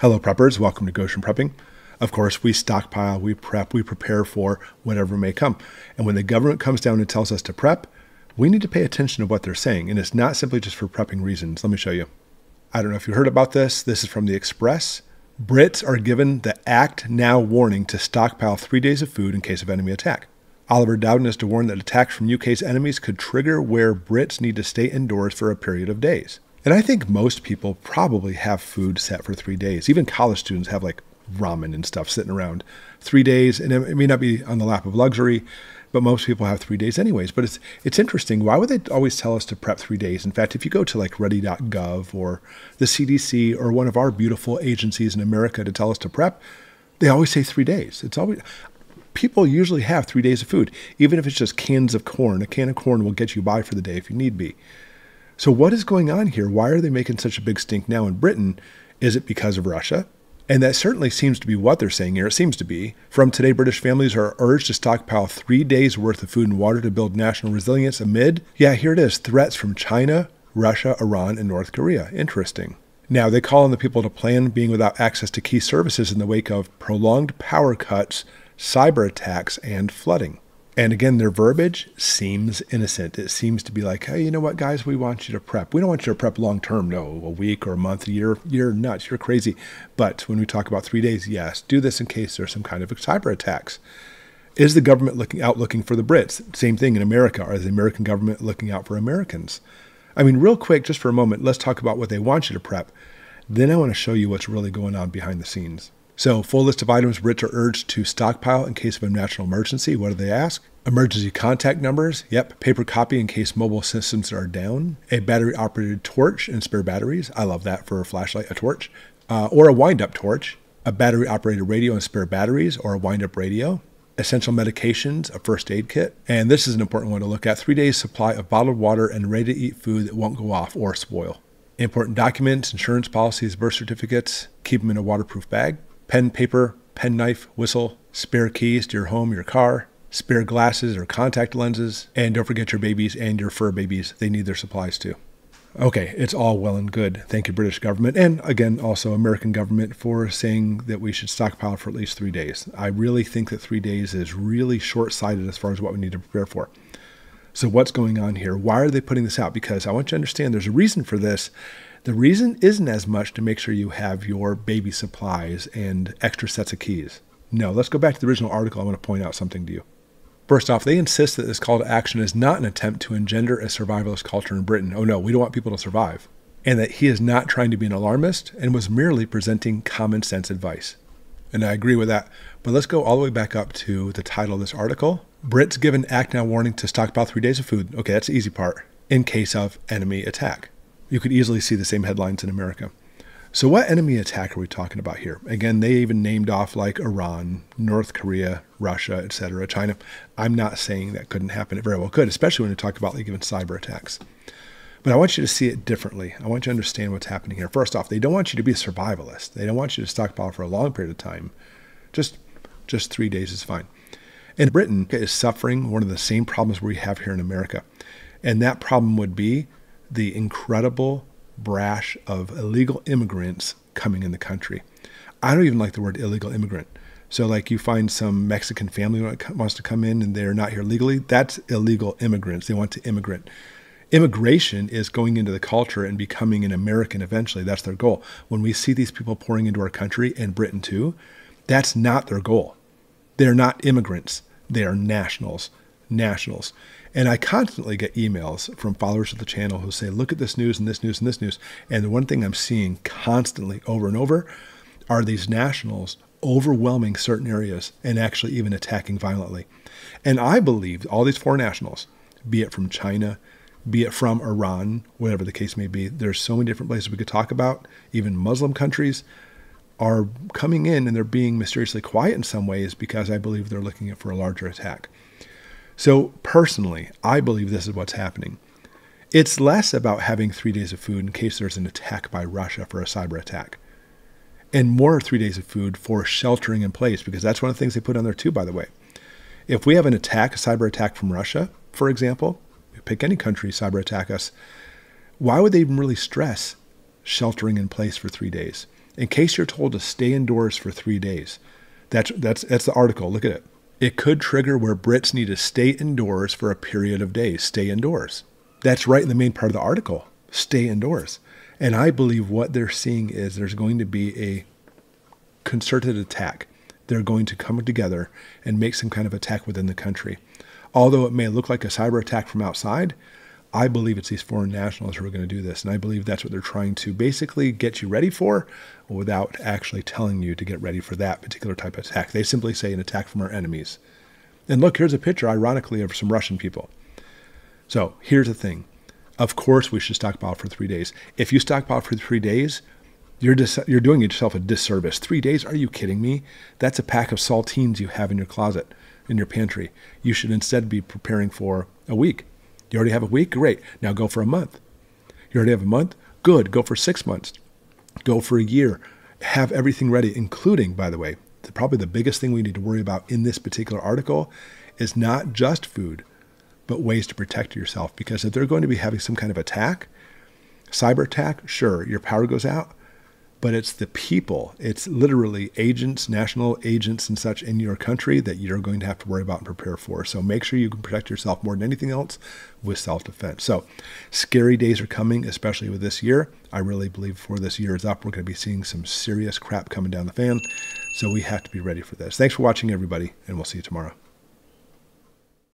Hello, preppers. Welcome to Goshen Prepping. Of course, we stockpile, we prep, we prepare for whatever may come. And when the government comes down and tells us to prep, we need to pay attention to what they're saying. And it's not simply just for prepping reasons. Let me show you. I don't know if you heard about this. This is from the Express. Brits are given the act now warning to stockpile three days of food in case of enemy attack. Oliver Dowden has to warn that attacks from UK's enemies could trigger where Brits need to stay indoors for a period of days. And I think most people probably have food set for three days. Even college students have like ramen and stuff sitting around three days. And it may not be on the lap of luxury, but most people have three days anyways. But it's it's interesting. Why would they always tell us to prep three days? In fact, if you go to like ready.gov or the CDC or one of our beautiful agencies in America to tell us to prep, they always say three days. It's always people usually have three days of food, even if it's just cans of corn. A can of corn will get you by for the day if you need be. So, what is going on here? Why are they making such a big stink now in Britain? Is it because of Russia? And that certainly seems to be what they're saying here. It seems to be. From today, British families are urged to stockpile three days worth of food and water to build national resilience amid, yeah, here it is, threats from China, Russia, Iran, and North Korea. Interesting. Now, they call on the people to plan being without access to key services in the wake of prolonged power cuts, cyber attacks, and flooding. And again, their verbiage seems innocent. It seems to be like, hey, you know what, guys, we want you to prep. We don't want you to prep long term, no, a week or a month, a year. You're nuts. You're crazy. But when we talk about three days, yes, do this in case there's some kind of cyber attacks. Is the government looking out looking for the Brits? Same thing in America. Are the American government looking out for Americans? I mean, real quick, just for a moment, let's talk about what they want you to prep. Then I want to show you what's really going on behind the scenes. So, full list of items Brits are urged to stockpile in case of a national emergency. What do they ask? Emergency contact numbers. Yep. Paper copy in case mobile systems are down. A battery operated torch and spare batteries. I love that for a flashlight, a torch. Uh, or a wind up torch. A battery operated radio and spare batteries, or a wind up radio. Essential medications, a first aid kit. And this is an important one to look at three days supply of bottled water and ready to eat food that won't go off or spoil. Important documents, insurance policies, birth certificates. Keep them in a waterproof bag pen, paper, pen knife, whistle, spare keys to your home, your car, spare glasses or contact lenses, and don't forget your babies and your fur babies. They need their supplies too. Okay, it's all well and good. Thank you, British government, and again, also American government for saying that we should stockpile for at least three days. I really think that three days is really short sighted as far as what we need to prepare for. So, what's going on here? Why are they putting this out? Because I want you to understand there's a reason for this, the reason isn't as much to make sure you have your baby supplies and extra sets of keys. No, let's go back to the original article. I want to point out something to you. First off, they insist that this call to action is not an attempt to engender a survivalist culture in Britain. Oh no, we don't want people to survive. And that he is not trying to be an alarmist and was merely presenting common sense advice. And I agree with that. But let's go all the way back up to the title of this article Brits given act now warning to stockpile three days of food. Okay, that's the easy part. In case of enemy attack you could easily see the same headlines in America. So, what enemy attack are we talking about here? Again, they even named off like Iran, North Korea, Russia, etc., China. I'm not saying that couldn't happen. It very well could, especially when you talk about like even cyber attacks. But I want you to see it differently. I want you to understand what's happening here. First off, they don't want you to be a survivalist. They don't want you to stockpile for a long period of time. Just, just three days is fine. And Britain is suffering one of the same problems we have here in America, and that problem would be the incredible brash of illegal immigrants coming in the country. I don't even like the word illegal immigrant. So, like, you find some Mexican family wants to come in and they're not here legally. That's illegal immigrants. They want to immigrant. Immigration is going into the culture and becoming an American eventually. That's their goal. When we see these people pouring into our country and Britain too, that's not their goal. They're not immigrants, they are nationals. Nationals. And I constantly get emails from followers of the channel who say, look at this news and this news and this news. And the one thing I'm seeing constantly over and over are these nationals overwhelming certain areas and actually even attacking violently. And I believe all these foreign nationals, be it from China, be it from Iran, whatever the case may be, there's so many different places we could talk about, even Muslim countries are coming in and they're being mysteriously quiet in some ways because I believe they're looking for a larger attack. So, personally, I believe this is what's happening. It's less about having three days of food in case there's an attack by Russia for a cyber attack, and more three days of food for sheltering in place, because that's one of the things they put on there too, by the way. If we have an attack, a cyber attack from Russia, for example, pick any country, cyber attack us, why would they even really stress sheltering in place for three days? in case you're told to stay indoors for three days. That's that's that's the article. Look at it. It could trigger where Brits need to stay indoors for a period of days. Stay indoors. That's right in the main part of the article. Stay indoors. And I believe what they're seeing is there's going to be a concerted attack. They're going to come together and make some kind of attack within the country. Although it may look like a cyber attack from outside, I believe it's these foreign nationals who are going to do this. And I believe that's what they're trying to basically get you ready for without actually telling you to get ready for that particular type of attack. They simply say an attack from our enemies. And look, here's a picture, ironically, of some Russian people. So here's the thing. Of course, we should stockpile for three days. If you stockpile for three days, you're, dis- you're doing yourself a disservice. Three days? Are you kidding me? That's a pack of saltines you have in your closet, in your pantry. You should instead be preparing for a week. You already have a week? Great. Now go for a month. You already have a month? Good. Go for six months. Go for a year. Have everything ready, including, by the way, the, probably the biggest thing we need to worry about in this particular article is not just food, but ways to protect yourself. Because if they're going to be having some kind of attack, cyber attack, sure, your power goes out, but it's the people, it's literally agents, national agents, and such in your country that you're going to have to worry about and prepare for. So make sure you can protect yourself more than anything else with self defense. So scary days are coming, especially with this year. I really believe before this year is up, we're going to be seeing some serious crap coming down the fan. So we have to be ready for this. Thanks for watching, everybody, and we'll see you tomorrow.